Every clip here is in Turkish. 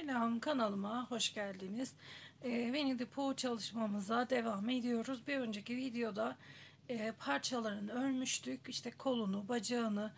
Selam kanalıma hoş geldiniz. Ee, Winnie the Pooh çalışmamıza devam ediyoruz. Bir önceki videoda e, parçalarını örmüştük. İşte kolunu, bacağını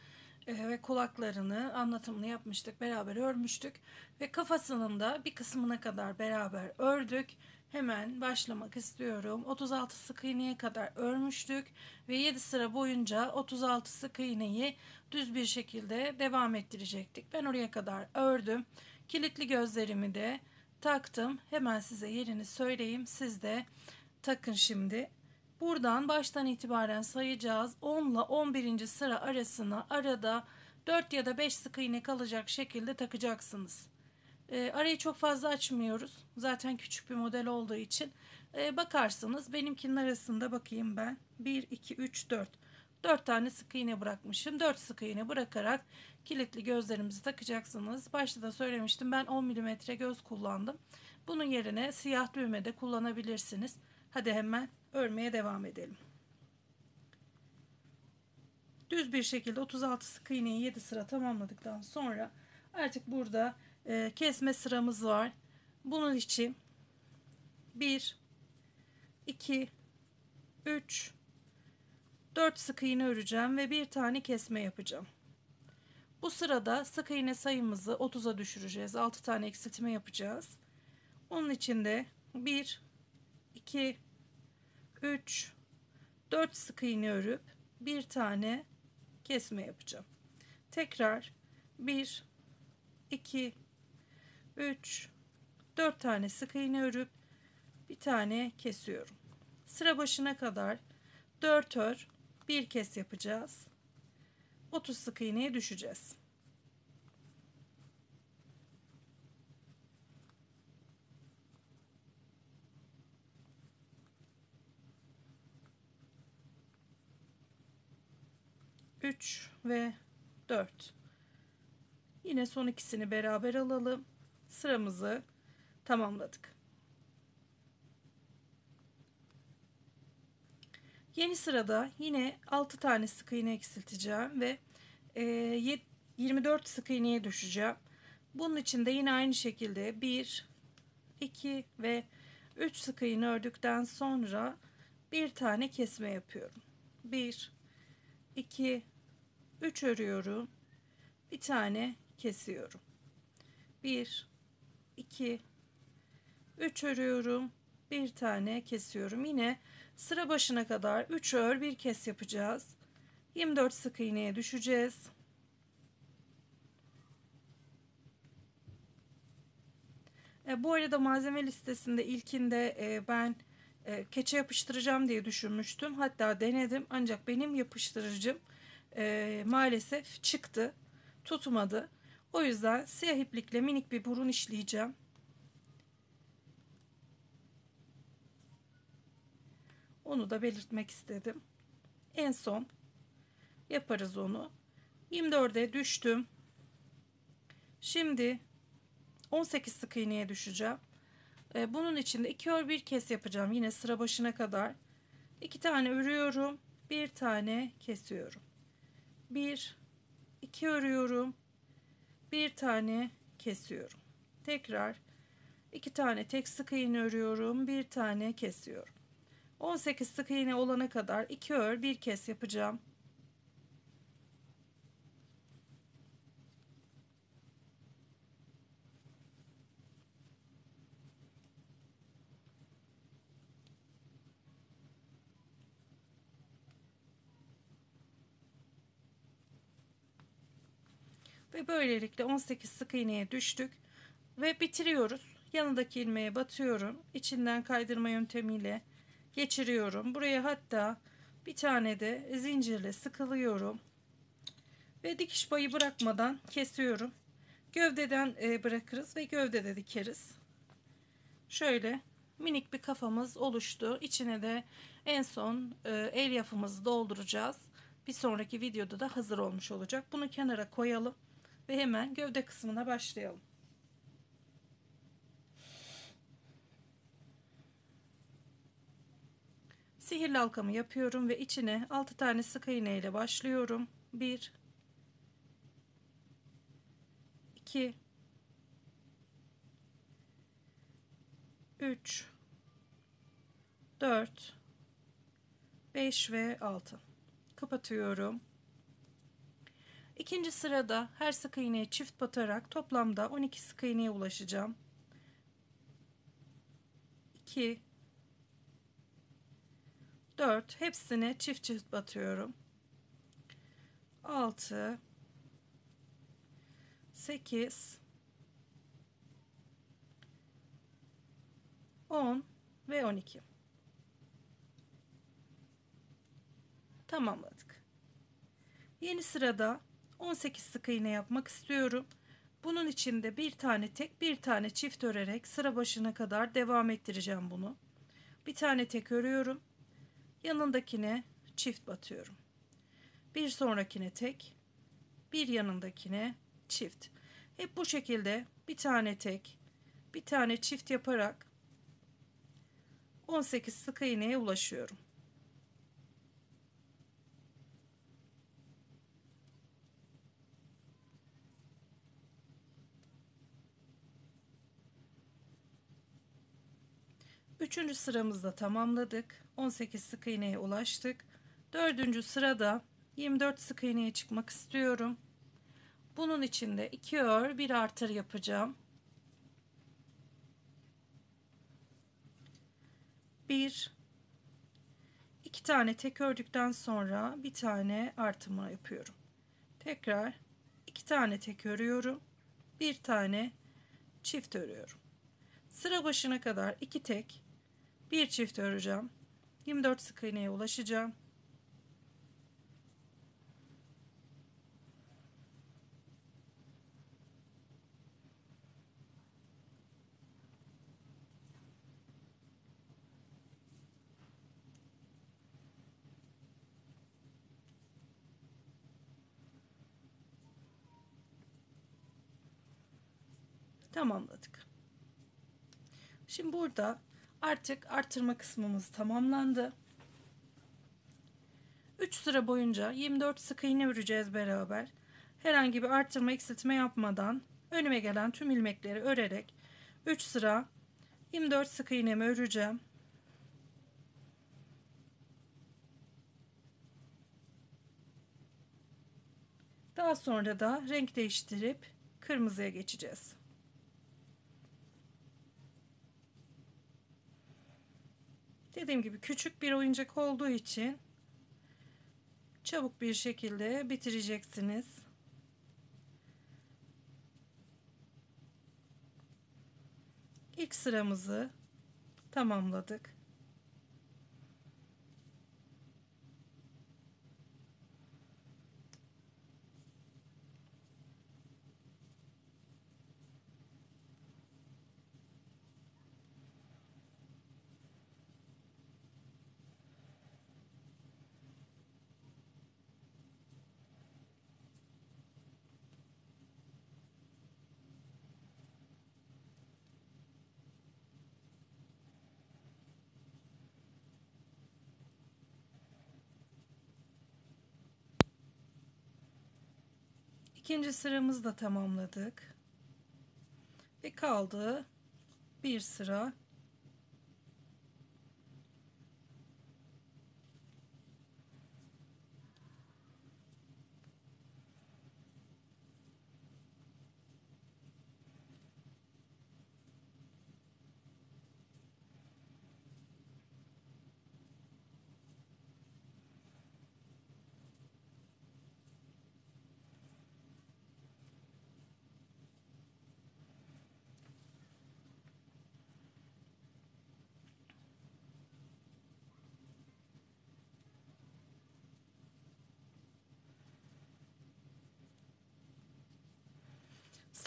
e, ve kulaklarını anlatımını yapmıştık. Beraber örmüştük. Ve kafasının da bir kısmına kadar beraber ördük. Hemen başlamak istiyorum. 36 sık iğneye kadar örmüştük ve 7 sıra boyunca 36 sık iğneyi düz bir şekilde devam ettirecektik. Ben oraya kadar ördüm. Kilitli gözlerimi de taktım. Hemen size yerini söyleyeyim. Siz de takın şimdi. Buradan baştan itibaren sayacağız. 10 ile 11. sıra arasına arada 4 ya da 5 sık iğne kalacak şekilde takacaksınız. E, arayı çok fazla açmıyoruz. Zaten küçük bir model olduğu için. E, bakarsınız benimkinin arasında bakayım ben. 1, 2, 3, 4. 4 tane sık iğne bırakmışım. 4 sık iğne bırakarak kilitli gözlerimizi takacaksınız. Başta da söylemiştim ben 10 mm göz kullandım. Bunun yerine siyah düğme de kullanabilirsiniz. Hadi hemen örmeye devam edelim. Düz bir şekilde 36 sık iğneyi 7 sıra tamamladıktan sonra artık burada e, kesme sıramız var. Bunun için 1 2 3 4 sık iğne öreceğim ve bir tane kesme yapacağım. Bu sırada sık iğne sayımızı 30'a düşüreceğiz. 6 tane eksiltme yapacağız. Onun için de 1 2 3 4 sık iğne örüp bir tane kesme yapacağım. Tekrar 1 2 3 4 tane sık iğne örüp bir tane kesiyorum. Sıra başına kadar 4 ör bir kez yapacağız. 30 sık iğneye düşeceğiz. Üç ve dört. Yine son ikisini beraber alalım. Sıramızı tamamladık. Yeni sırada yine 6 tane sık iğne eksilteceğim ve 24 e, sık iğneye düşeceğim. Bunun için de yine aynı şekilde 1, 2 ve 3 sık iğne ördükten sonra bir tane kesme yapıyorum. 1, 2, 3 örüyorum. Bir tane kesiyorum. 1, 2, 3 örüyorum. Bir tane kesiyorum. Yine Sıra başına kadar 3 ör bir kes yapacağız. 24 sık iğneye düşeceğiz. E, bu arada malzeme listesinde ilkinde e, ben e, keçe yapıştıracağım diye düşünmüştüm. Hatta denedim ancak benim yapıştırıcım e, maalesef çıktı. Tutmadı. O yüzden siyah iplikle minik bir burun işleyeceğim. Onu da belirtmek istedim. En son yaparız onu. 24'e düştüm. Şimdi 18 sık iğneye düşeceğim. Ee, bunun için de 2 ör bir kes yapacağım. Yine sıra başına kadar. 2 tane örüyorum. Bir tane kesiyorum. 1 2 örüyorum. Bir tane kesiyorum. Tekrar 2 tane tek sık iğne örüyorum. Bir tane kesiyorum. 18 sık iğne olana kadar 2 ör bir kez yapacağım. Ve böylelikle 18 sık iğneye düştük ve bitiriyoruz. Yanındaki ilmeğe batıyorum. İçinden kaydırma yöntemiyle geçiriyorum. Buraya hatta bir tane de zincirle sıkılıyorum. Ve dikiş payı bırakmadan kesiyorum. Gövdeden e, bırakırız ve gövdede dikeriz. Şöyle minik bir kafamız oluştu. İçine de en son e, el yapımızı dolduracağız. Bir sonraki videoda da hazır olmuş olacak. Bunu kenara koyalım ve hemen gövde kısmına başlayalım. Sihirli halkamı yapıyorum ve içine 6 tane sık iğne ile başlıyorum. 1 2 3 4 5 ve 6 kapatıyorum. İkinci sırada her sık iğneye çift batarak toplamda 12 sık iğneye ulaşacağım. 2 4 hepsine çift çift batıyorum. 6 8 10 ve 12 tamamladık. Yeni sırada 18 sık iğne yapmak istiyorum. Bunun için de bir tane tek bir tane çift örerek sıra başına kadar devam ettireceğim bunu. Bir tane tek örüyorum. Yanındakine çift batıyorum. Bir sonrakine tek, bir yanındakine çift. Hep bu şekilde bir tane tek, bir tane çift yaparak 18 sık iğneye ulaşıyorum. Üçüncü sıramızda tamamladık. 18 sık iğneye ulaştık. Dördüncü sırada 24 sık iğneye çıkmak istiyorum. Bunun için de 2 ör bir artır yapacağım. 1 2 tane tek ördükten sonra bir tane artırma yapıyorum. Tekrar 2 tane tek örüyorum. Bir tane çift örüyorum. Sıra başına kadar 2 tek bir çift öreceğim. 24 sık iğneye ulaşacağım. Tamamladık. Şimdi burada artık artırma kısmımız tamamlandı. 3 sıra boyunca 24 sık iğne öreceğiz beraber. Herhangi bir artırma eksiltme yapmadan önüme gelen tüm ilmekleri örerek 3 sıra 24 sık iğnemi öreceğim. Daha sonra da renk değiştirip kırmızıya geçeceğiz. Dediğim gibi küçük bir oyuncak olduğu için çabuk bir şekilde bitireceksiniz. İlk sıramızı tamamladık. İkinci sıramızı da tamamladık. Ve kaldı bir sıra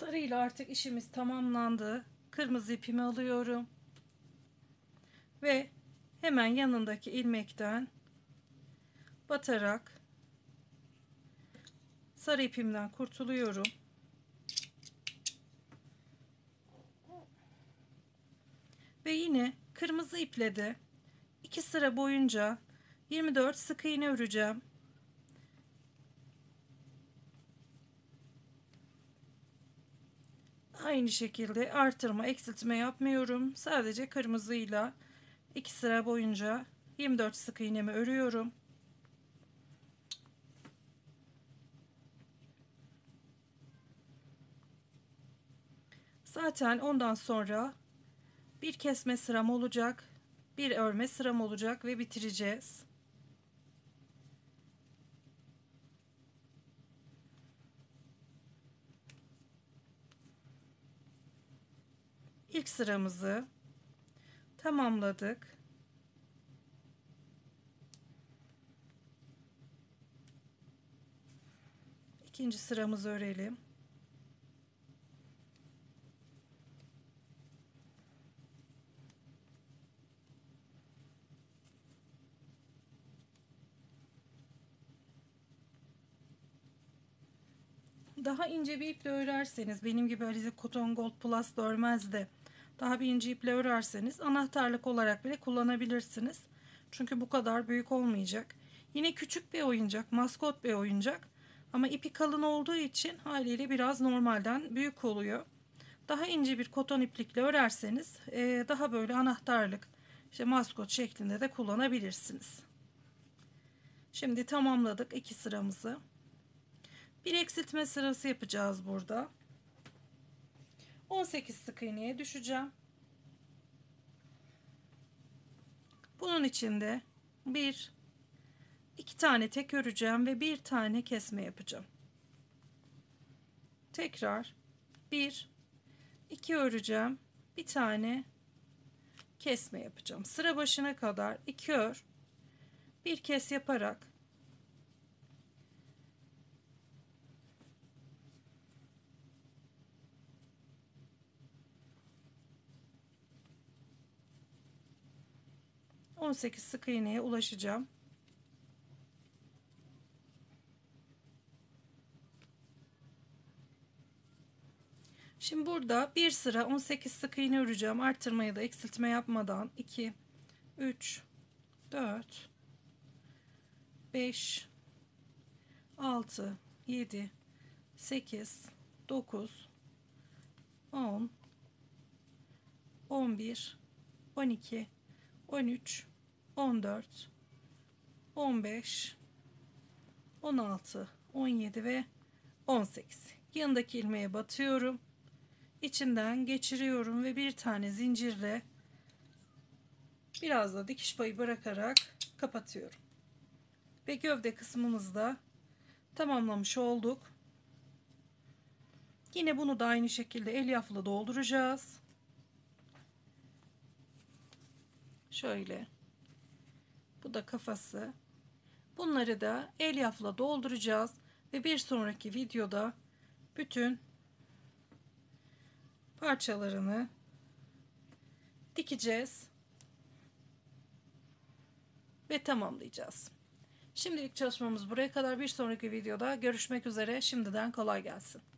Sarı ile artık işimiz tamamlandı. Kırmızı ipimi alıyorum. Ve hemen yanındaki ilmekten batarak sarı ipimden kurtuluyorum. Ve yine kırmızı iple de iki sıra boyunca 24 sık iğne öreceğim. Aynı şekilde artırma, eksiltme yapmıyorum. Sadece kırmızıyla iki sıra boyunca 24 sık iğnemi örüyorum. Zaten ondan sonra bir kesme sıram olacak, bir örme sıram olacak ve bitireceğiz. İlk sıramızı tamamladık. İkinci sıramızı örelim. Daha ince bir iple örerseniz benim gibi Alize Cotton Gold Plus örmez de daha bir ince iple örerseniz anahtarlık olarak bile kullanabilirsiniz. Çünkü bu kadar büyük olmayacak. Yine küçük bir oyuncak, maskot bir oyuncak. Ama ipi kalın olduğu için haliyle biraz normalden büyük oluyor. Daha ince bir koton iplikle örerseniz e, daha böyle anahtarlık, işte maskot şeklinde de kullanabilirsiniz. Şimdi tamamladık iki sıramızı. Bir eksiltme sırası yapacağız burada. 18 sık iğneye düşeceğim. Bunun içinde bir iki tane tek öreceğim ve bir tane kesme yapacağım. Tekrar bir iki öreceğim. Bir tane kesme yapacağım. Sıra başına kadar iki ör. Bir kes yaparak 18 sık iğneye ulaşacağım. Şimdi burada bir sıra 18 sık iğne öreceğim. Arttırma ya da eksiltme yapmadan 2 3 4 5 6 7 8 9 10 11 12 13 14 15 16 17 ve 18 yanındaki ilmeğe batıyorum. İçinden geçiriyorum ve bir tane zincirle biraz da dikiş payı bırakarak kapatıyorum. Ve gövde kısmımızda tamamlamış olduk. Yine bunu da aynı şekilde elyafla dolduracağız. Şöyle bu da kafası. Bunları da elyafla dolduracağız ve bir sonraki videoda bütün parçalarını dikeceğiz ve tamamlayacağız. Şimdilik çalışmamız buraya kadar. Bir sonraki videoda görüşmek üzere. Şimdiden kolay gelsin.